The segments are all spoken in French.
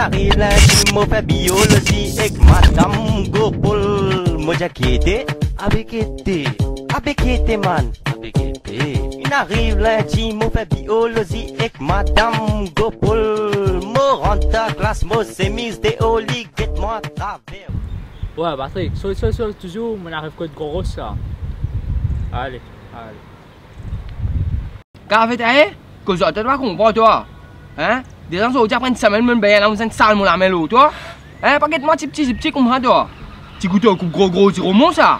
arrive lundi, moi fait biologie avec madame Gopol. Moi j'ai quitté, avec quitté, avec quitté man, avec quitté. Il arrive lundi, moi fait biologie avec madame Gopol. Moi rentre à classe, moi c'est mise des oli, get moi travers. Ouais, Patrick, sur, sur, sur, toujours, on arrive que de gros ça. Allez, allez. Cà phê thế Cô giỏi tất bác không bỏ cho Hả bác kết mắt chip chip chip cũng hát cho Chỉ cụ tôi cũng gồ gồ chỉ gồ mốt à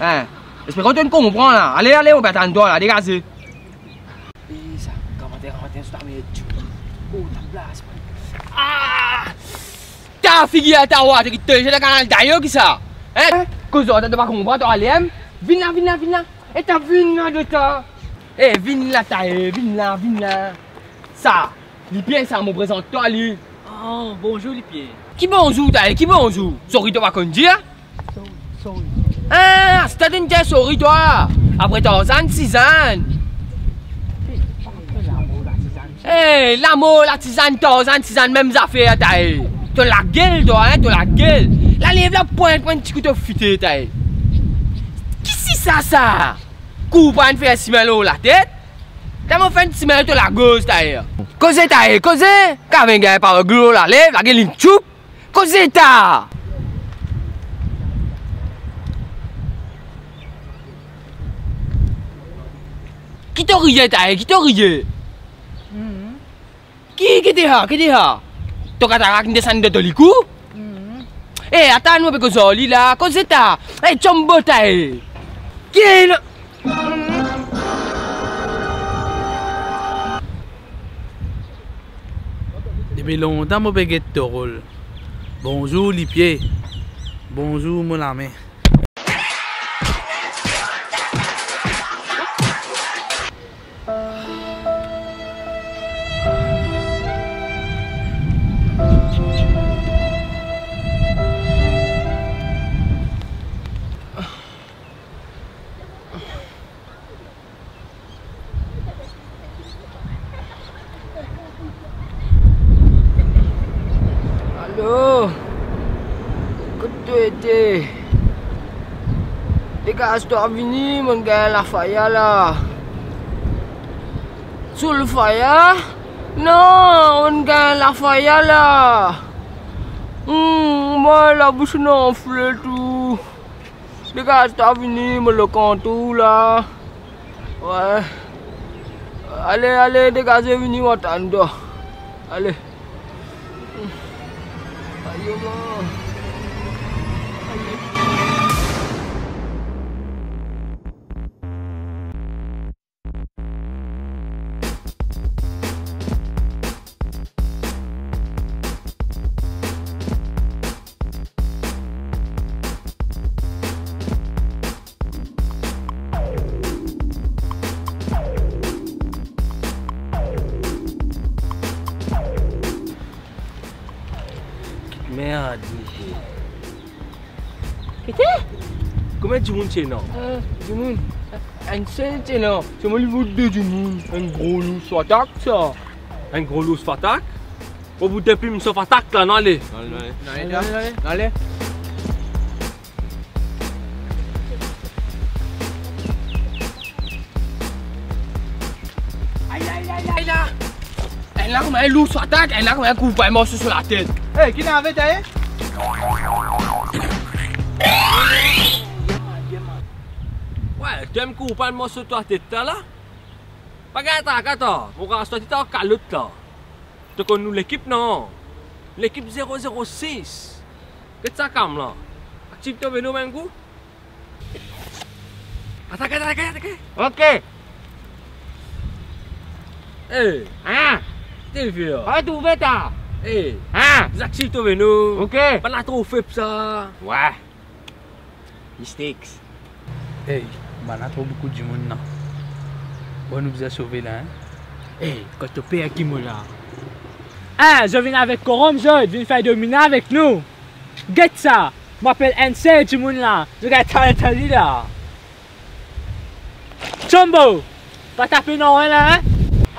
Hả Espero có tên công một là Allez allez on va là dégagez kamatera sudah meju Oh 16 Ah! Ta figure tahu ada kita saya kan daya kisah Eh Cô giỏi tất bác không bỏ cho Allez Vin là vin là vin là Eh ta vin là de ta. Eh, viens là, viens là. Ça, ça me présente toi, lui. Oh, bonjour les pieds. Qui bonjour, t'as, qui bonjour? Sorry, toi, qu'on dit, hein? Sorry, sorry. Ah, c'est une dire sorry, toi? Après 3 ans, 6 ans. Eh, l'amour, la tisane, 3 ans, 6 ans, même affaire, t'as. T'as la gueule, toi, hein, t'as la gueule. La lèvre, la pointe, pointe, tu te futé, t'as. Qui c'est ça, ça? Coupe à une faire si mal la tête. T'as mon fait si mal la gauche d'ailleurs. Cause t'as cause quand vient gars par le gros la lèvre, la gueule choup. Cause t'as. Qui t'a rié t'as qui t'a rié Qui qui t'es là qui t'es là? Toi quand t'as descendu de toliku Eh attends nous avec ça là cause t'as. Eh chombo est là Depuis longtemps, de rôle. Bonjour les pieds. Bonjour mon ami. Ete. Dekat Astor Avini menggal la faya lah. Sul faya? No, menggal la faya lah. Hmm, malah busna fle tu. Dekat Astor Avini melekan tu lah. Wah. Ale ale dekat Avini wa tanda. Ale. मैं आदमी है Comment tu montes non Euh, Jumun. Un seul là. C'est moi le vote de Jumun. Un gros loup soit tac ça. Un gros loup fatak Au bout de plus, me fatak là, non, allez. Allez, allez, allez. Aïe, aïe, aïe, aïe, là. Elle a un loup soit tac, elle a un coup sur la tête. Eh, qui n'a avec toi Ouais, tu aimes couper le morceau de ta tête là Pas gata, gata. Mon gars, toi, tu t'as calotte là. Tu connais nous l'équipe, non L'équipe 006. Qu'est-ce que ça comme là Active vélo, même coup Attaque, attaque, attaque. Ok. Eh, Ah, t'es vieux. ah, tu veux ta? Eh, Ah, active ton vélo. ok. Pas la trop faible ça. Ouais. Mistakes. Hey, on a trop beaucoup de monde là. Bon, nous vous a sauvé là. Hein? Eh, quand tu payes qui là Ah, je viens avec Corum, je viens faire dominer avec nous. Get ça. Je m'appelle NC, du monde là. Je vais t'aller là. Chombo, pas taper non hein, là, hein?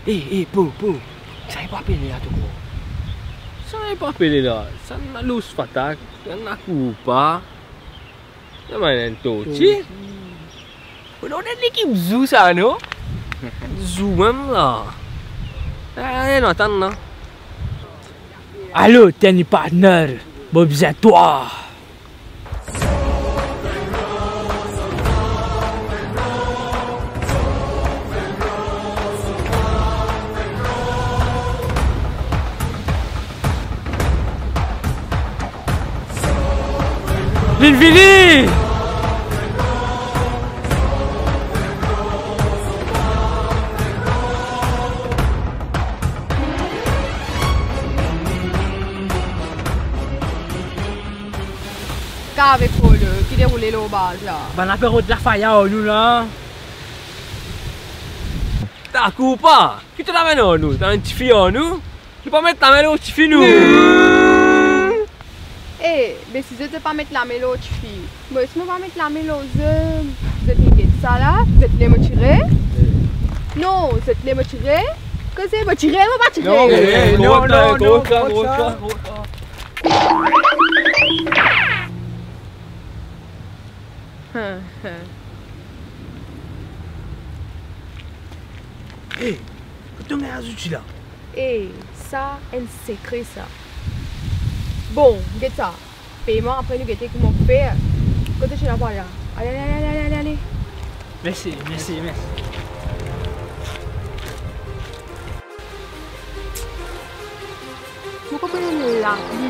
Eh, eh, pou, pou. Ça y est pas appeler là, tout gros. Saan ay papili la? Saan na loose patak? Saan na kupa? Naman ang tochi? Wala na likip zoo sa ano? Zoo man la. Ay, no, tan na. Allô, t'es partner. Bon, besoin de toi. L'infini Ka avec Paul, euh, qui déroule là au bas, là. Ban apéro de la faya? Tu pas mettre ta nu. Eh, ben si je te pas mettre la mélo, tu fais. Moi, si je pas mettre la te te me tirer. Non, je te les me tirer. Que c'est me tirer, me pas tirer. non, hum. Tu n'as rien là? Eh, ça, un secret ça. Bon, get ça. Paiement après nous guetter comment faire. Côté chez la là. Allez, allez, allez, allez, allez, allez. Merci, merci, merci. Pourquoi connais là, dit